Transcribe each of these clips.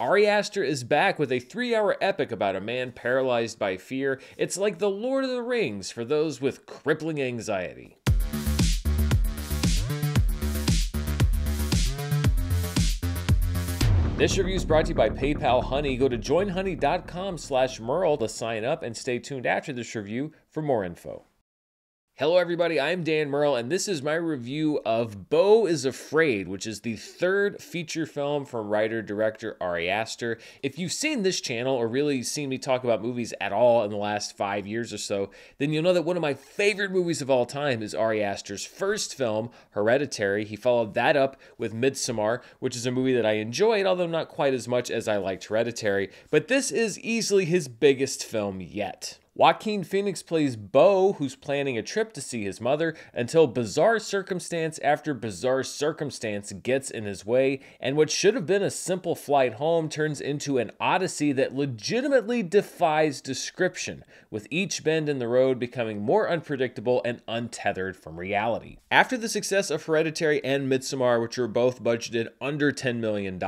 Ari Aster is back with a three hour epic about a man paralyzed by fear. It's like the Lord of the Rings for those with crippling anxiety. This review is brought to you by PayPal Honey. Go to joinhoney.com slash Murrell to sign up and stay tuned after this review for more info. Hello, everybody. I'm Dan Murrell, and this is my review of Beau is Afraid, which is the third feature film from writer director Ari Aster. If you've seen this channel or really seen me talk about movies at all in the last five years or so, then you'll know that one of my favorite movies of all time is Ari Aster's first film, Hereditary. He followed that up with Midsommar, which is a movie that I enjoyed, although not quite as much as I liked Hereditary. But this is easily his biggest film yet. Joaquin Phoenix plays Beau, who's planning a trip to see his mother until bizarre circumstance after bizarre circumstance gets in his way, and what should have been a simple flight home turns into an odyssey that legitimately defies description, with each bend in the road becoming more unpredictable and untethered from reality. After the success of Hereditary and Midsommar, which were both budgeted under $10 million,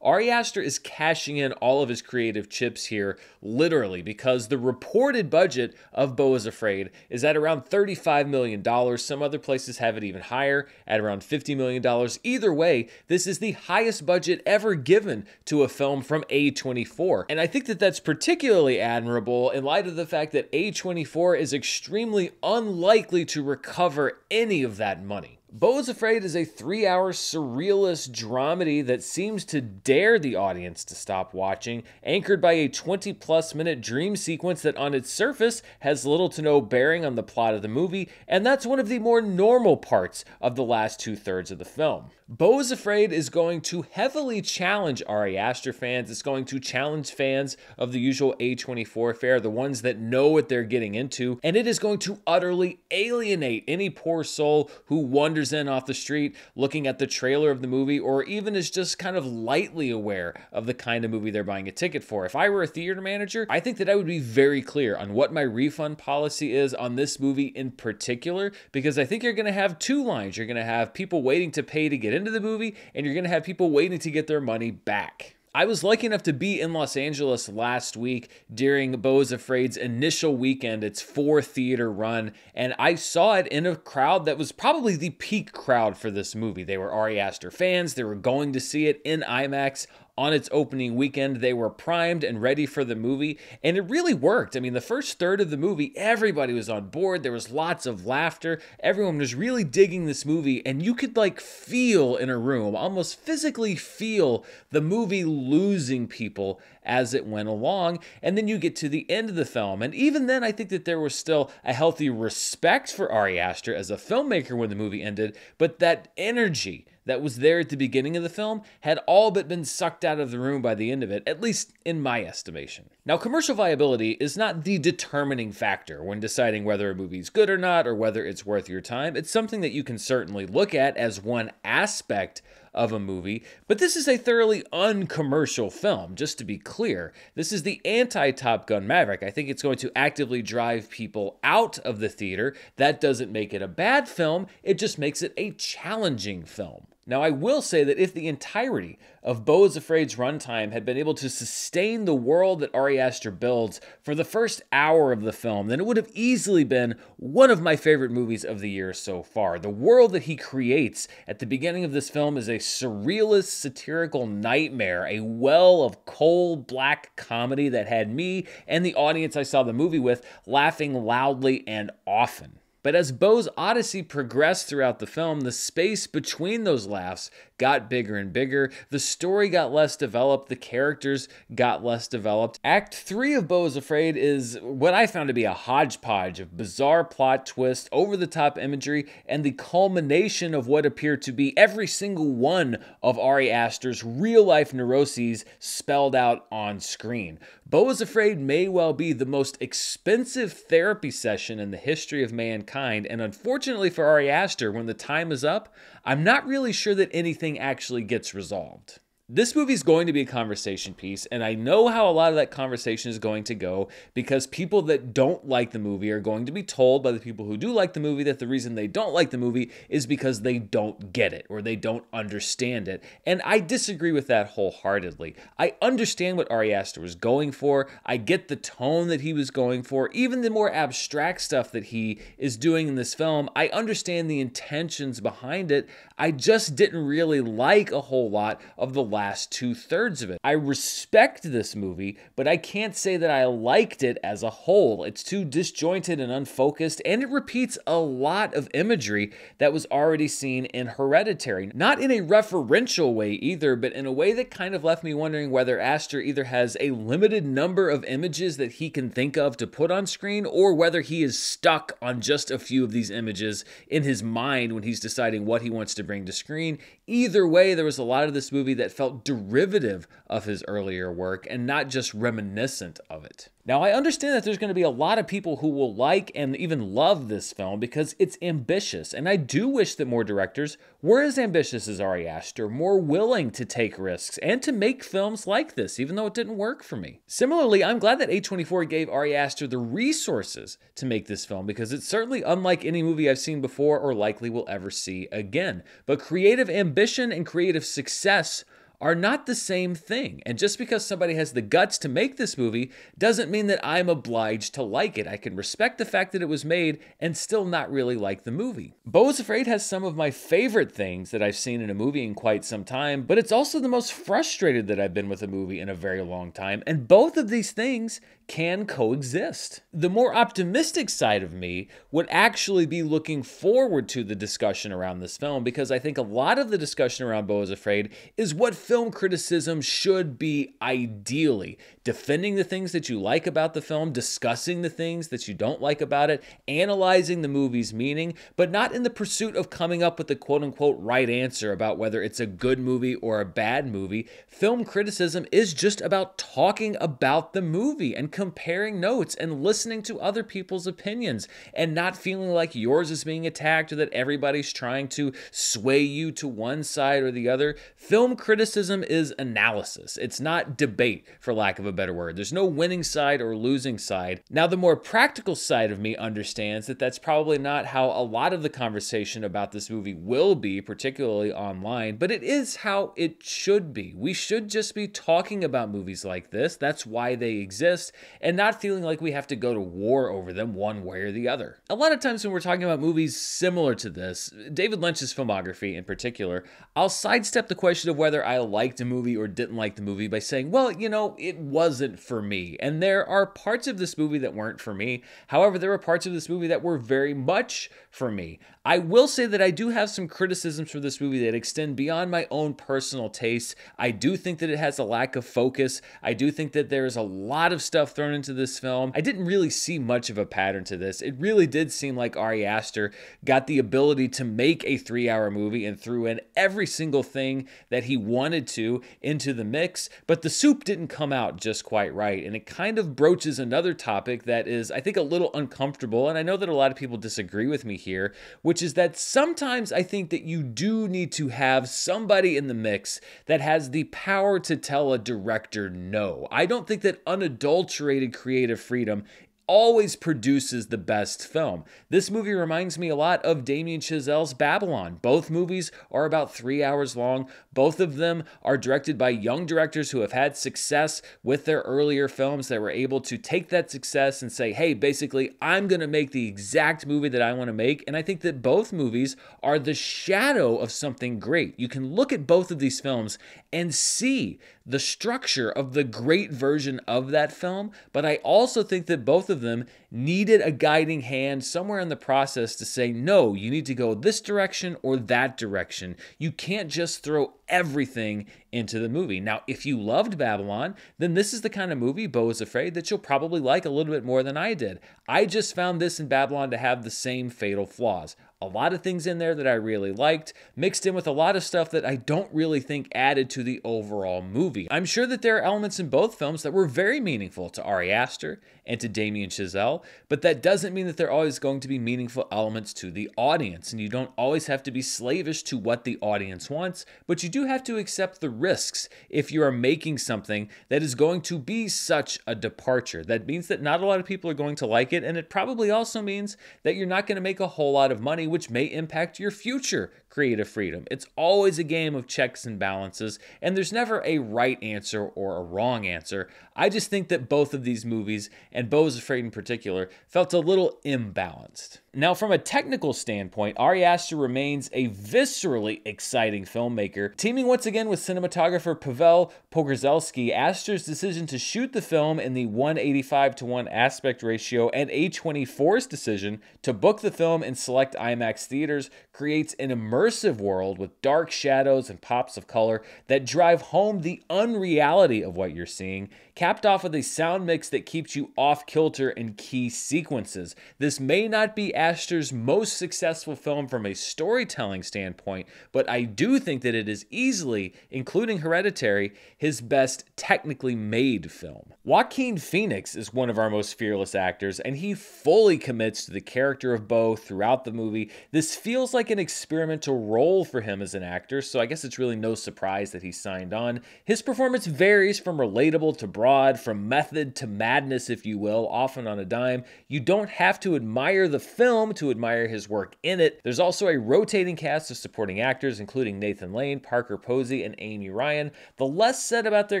Ari Aster is cashing in all of his creative chips here, literally, because the reported budget of Beau is Afraid is at around $35 million. Some other places have it even higher, at around $50 million. Either way, this is the highest budget ever given to a film from A24. And I think that that's particularly admirable in light of the fact that A24 is extremely unlikely to recover any of that money. Is Afraid is a three hour surrealist dramedy that seems to dare the audience to stop watching, anchored by a 20 plus minute dream sequence that on its surface has little to no bearing on the plot of the movie, and that's one of the more normal parts of the last two thirds of the film. Is Afraid is going to heavily challenge Ari Aster fans. It's going to challenge fans of the usual A24 fare, the ones that know what they're getting into, and it is going to utterly alienate any poor soul who wanders in off the street looking at the trailer of the movie or even is just kind of lightly aware of the kind of movie they're buying a ticket for. If I were a theater manager, I think that I would be very clear on what my refund policy is on this movie in particular, because I think you're going to have two lines. You're going to have people waiting to pay to get into the movie, and you're going to have people waiting to get their money back. I was lucky enough to be in Los Angeles last week during Beau's Afraid's initial weekend, its four theater run, and I saw it in a crowd that was probably the peak crowd for this movie. They were Ari Aster fans, they were going to see it in IMAX on its opening weekend. They were primed and ready for the movie, and it really worked. I mean, the first third of the movie, everybody was on board. There was lots of laughter. Everyone was really digging this movie, and you could like feel in a room, almost physically feel the movie losing people as it went along. And then you get to the end of the film, and even then, I think that there was still a healthy respect for Ari Aster as a filmmaker when the movie ended, but that energy that was there at the beginning of the film had all but been sucked out of the room by the end of it, at least in my estimation. Now, commercial viability is not the determining factor when deciding whether a movie's good or not or whether it's worth your time. It's something that you can certainly look at as one aspect of a movie, but this is a thoroughly uncommercial film, just to be clear. This is the anti Top Gun Maverick. I think it's going to actively drive people out of the theater. That doesn't make it a bad film, it just makes it a challenging film. Now, I will say that if the entirety of Beau is Afraid's runtime had been able to sustain the world that Ari Aster builds for the first hour of the film, then it would have easily been one of my favorite movies of the year so far. The world that he creates at the beginning of this film is a surrealist, satirical nightmare, a well of cold, black comedy that had me and the audience I saw the movie with laughing loudly and often. But as Beau's odyssey progressed throughout the film, the space between those laughs got bigger and bigger. The story got less developed, the characters got less developed. Act 3 of Beau is Afraid is what I found to be a hodgepodge of bizarre plot twists, over the top imagery, and the culmination of what appeared to be every single one of Ari Aster's real life neuroses spelled out on screen. Beau is Afraid may well be the most expensive therapy session in the history of mankind, and unfortunately for Ari Aster, when the time is up, I'm not really sure that anything actually gets resolved. This movie is going to be a conversation piece, and I know how a lot of that conversation is going to go because people that don't like the movie are going to be told by the people who do like the movie that the reason they don't like the movie is because they don't get it or they don't understand it. And I disagree with that wholeheartedly. I understand what Ari Aster was going for, I get the tone that he was going for, even the more abstract stuff that he is doing in this film. I understand the intentions behind it. I just didn't really like a whole lot of the last two thirds of it. I respect this movie, but I can't say that I liked it as a whole. It's too disjointed and unfocused, and it repeats a lot of imagery that was already seen in Hereditary. Not in a referential way either, but in a way that kind of left me wondering whether Aster either has a limited number of images that he can think of to put on screen, or whether he is stuck on just a few of these images in his mind when he's deciding what he wants to bring to screen. Either way, there was a lot of this movie that felt derivative of his earlier work and not just reminiscent of it. Now, I understand that there's going to be a lot of people who will like and even love this film because it's ambitious, and I do wish that more directors were as ambitious as Ari Aster, more willing to take risks and to make films like this, even though it didn't work for me. Similarly, I'm glad that A24 gave Ari Aster the resources to make this film because it's certainly unlike any movie I've seen before or likely will ever see again. But creative ambition and creative success are not the same thing. And just because somebody has the guts to make this movie doesn't mean that I'm obliged to like it. I can respect the fact that it was made and still not really like the movie. Is Afraid has some of my favorite things that I've seen in a movie in quite some time, but it's also the most frustrated that I've been with a movie in a very long time. And both of these things can coexist. The more optimistic side of me would actually be looking forward to the discussion around this film because I think a lot of the discussion around Beau is Afraid is what film criticism should be ideally. Defending the things that you like about the film, discussing the things that you don't like about it, analyzing the movie's meaning, but not in the pursuit of coming up with the quote unquote right answer about whether it's a good movie or a bad movie. Film criticism is just about talking about the movie and comparing notes and listening to other people's opinions and not feeling like yours is being attacked or that everybody's trying to sway you to one side or the other. Film criticism is analysis, it's not debate, for lack of a better word. There's no winning side or losing side. Now, the more practical side of me understands that that's probably not how a lot of the conversation about this movie will be, particularly online, but it is how it should be. We should just be talking about movies like this. That's why they exist and not feeling like we have to go to war over them one way or the other. A lot of times when we're talking about movies similar to this, David Lynch's filmography in particular, I'll sidestep the question of whether I liked a movie or didn't like the movie by saying, well, you know, it wasn't for me. And there are parts of this movie that weren't for me. However, there were parts of this movie that were very much for me. I will say that I do have some criticisms for this movie that extend beyond my own personal taste. I do think that it has a lack of focus. I do think that there's a lot of stuff thrown into this film. I didn't really see much of a pattern to this. It really did seem like Ari Aster got the ability to make a three hour movie and threw in every single thing that he wanted to into the mix, but the soup didn't come out just quite right. And it kind of broaches another topic that is, I think, a little uncomfortable. And I know that a lot of people disagree with me here, which is that sometimes I think that you do need to have somebody in the mix that has the power to tell a director no. I don't think that unadulterated creative freedom always produces the best film. This movie reminds me a lot of Damien Chazelle's Babylon. Both movies are about three hours long. Both of them are directed by young directors who have had success with their earlier films that were able to take that success and say, hey, basically, I'm going to make the exact movie that I want to make. And I think that both movies are the shadow of something great. You can look at both of these films and see the structure of the great version of that film, but I also think that both of them needed a guiding hand somewhere in the process to say, no, you need to go this direction or that direction. You can't just throw everything into the movie. Now, if you loved Babylon, then this is the kind of movie, Beau is Afraid, that you'll probably like a little bit more than I did. I just found this in Babylon to have the same fatal flaws a lot of things in there that I really liked, mixed in with a lot of stuff that I don't really think added to the overall movie. I'm sure that there are elements in both films that were very meaningful to Ari Aster and to Damien Chazelle, but that doesn't mean that they're always going to be meaningful elements to the audience. And you don't always have to be slavish to what the audience wants, but you do do have to accept the risks if you are making something that is going to be such a departure. That means that not a lot of people are going to like it, and it probably also means that you're not going to make a whole lot of money, which may impact your future creative freedom. It's always a game of checks and balances, and there's never a right answer or a wrong answer. I just think that both of these movies, and is Afraid in particular, felt a little imbalanced. Now, from a technical standpoint, Ari Aster remains a viscerally exciting filmmaker. Teaming once again with cinematographer Pavel Pogorzelski, Aster's decision to shoot the film in the 185 to 1 aspect ratio and A24's decision to book the film in select IMAX theaters creates an immersive world with dark shadows and pops of color that drive home the unreality of what you're seeing, capped off with a sound mix that keeps you off kilter in key sequences. This may not be Aster's most successful film from a storytelling standpoint, but I do think that it is easily, including Hereditary, his best technically made film. Joaquin Phoenix is one of our most fearless actors, and he fully commits to the character of Beau throughout the movie. This feels like an experimental role for him as an actor, so I guess it's really no surprise that he signed on. His performance varies from relatable to broad, from method to madness, if you will, often on a dime. You don't have to admire the film to admire his work in it. There's also a rotating cast of supporting actors, including Nathan Lane, Parker Posey, and Amy Ryan. The less said about their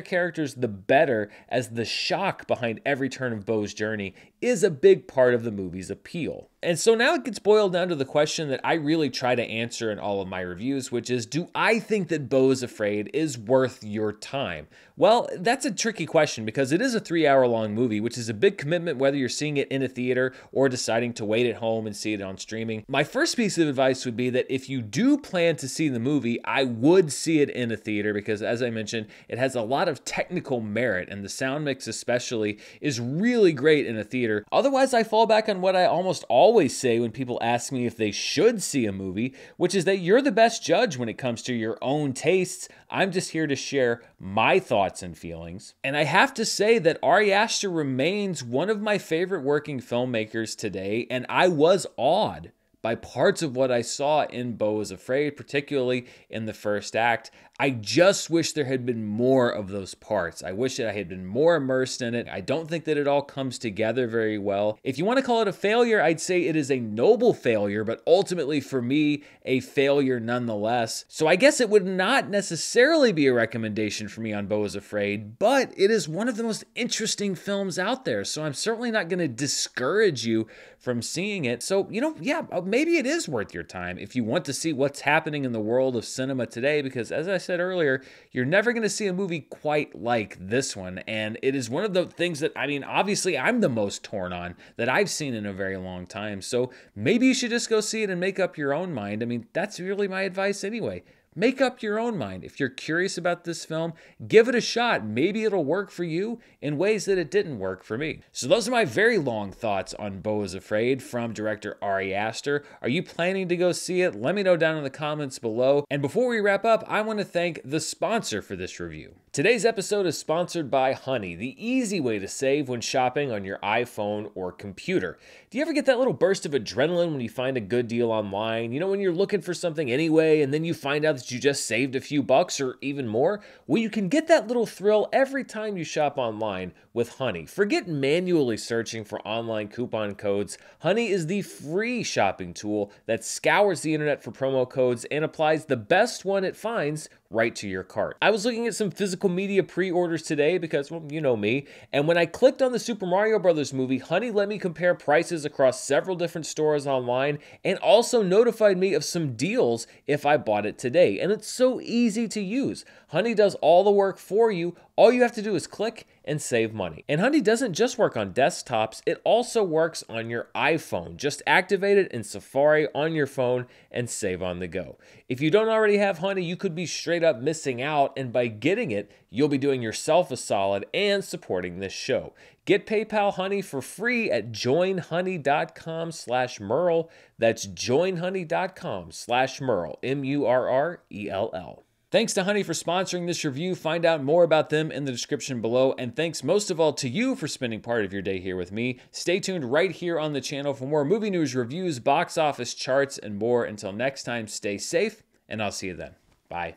characters, the better, as the shock behind every turn of Beau's journey is a big part of the movie's appeal. And so now it gets boiled down to the question that I really try to answer in all of my reviews, which is Do I think that is Afraid is worth your time? Well, that's a tricky question because it is a three hour long movie, which is a big commitment whether you're seeing it in a theater or deciding to wait at home and see it on streaming. My first piece of advice would be that if you do plan to see the movie, I would see it in a theater because, as I mentioned, it has a lot of technical merit and the sound mix, especially, is really great in a theater. Otherwise, I fall back on what I almost always say when people ask me if they should see a movie, which is that you're the best judge when it comes to your own tastes. I'm just here to share my thoughts and feelings. And I have to say that Ari Aster remains one of my favorite working filmmakers today, and I was awed by parts of what I saw in Beau is Afraid, particularly in the first act. I just wish there had been more of those parts. I wish that I had been more immersed in it. I don't think that it all comes together very well. If you want to call it a failure, I'd say it is a noble failure, but ultimately for me, a failure nonetheless. So I guess it would not necessarily be a recommendation for me on Beau is Afraid, but it is one of the most interesting films out there. So I'm certainly not going to discourage you from seeing it. So, you know, yeah, uh, maybe it is worth your time if you want to see what's happening in the world of cinema today, because as I said earlier, you're never going to see a movie quite like this one. And it is one of the things that, I mean, obviously I'm the most torn on that I've seen in a very long time. So maybe you should just go see it and make up your own mind. I mean, that's really my advice anyway. Make up your own mind. If you're curious about this film, give it a shot. Maybe it'll work for you in ways that it didn't work for me. So, those are my very long thoughts on Beau is Afraid from director Ari Aster. Are you planning to go see it? Let me know down in the comments below. And before we wrap up, I want to thank the sponsor for this review. Today's episode is sponsored by Honey, the easy way to save when shopping on your iPhone or computer. Do you ever get that little burst of adrenaline when you find a good deal online? You know, when you're looking for something anyway, and then you find out that you just saved a few bucks or even more? Well, you can get that little thrill every time you shop online with Honey. Forget manually searching for online coupon codes. Honey is the free shopping tool that scours the internet for promo codes and applies the best one it finds right to your cart. I was looking at some physical media pre-orders today because, well, you know me, and when I clicked on the Super Mario Brothers movie, Honey let me compare prices across several different stores online and also notified me of some deals if I bought it today. And it's so easy to use. Honey does all the work for you. All you have to do is click and save money. And Honey doesn't just work on desktops, it also works on your iPhone. Just activate it in Safari on your phone and save on the go. If you don't already have Honey, you could be straight up missing out, and by getting it, you'll be doing yourself a solid and supporting this show. Get PayPal Honey for free at joinhoney.com slash Murrell. That's joinhoney.com slash Murrell, M-U-R-R-E-L-L. Thanks to Honey for sponsoring this review. Find out more about them in the description below. And thanks most of all to you for spending part of your day here with me. Stay tuned right here on the channel for more movie news, reviews, box office charts, and more. Until next time, stay safe, and I'll see you then. Bye.